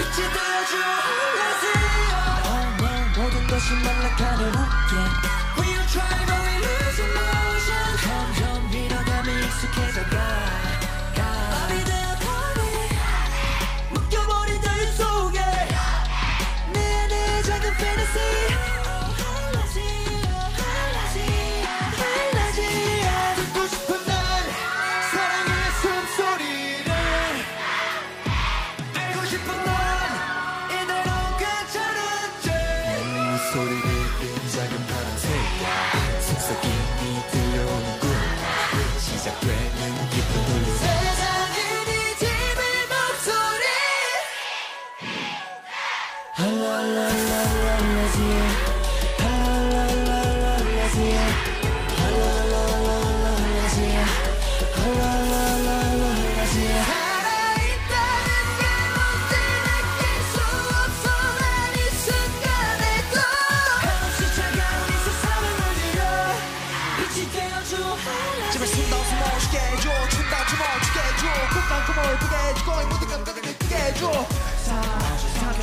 빛이 되어줘 Oh no 모든 것이 weekend We 제발 숨다 숨 멋있게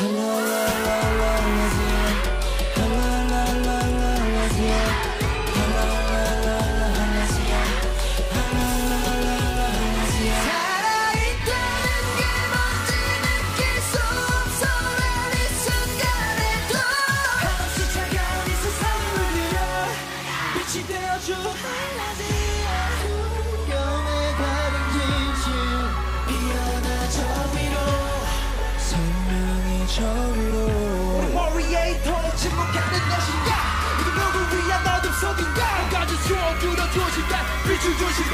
Hello. 저 위로. 워리에이터의 침묵하는 것인가? 이게 누구 위한 어둠 속인가? 가진 추억 들어주신다 빛을 주신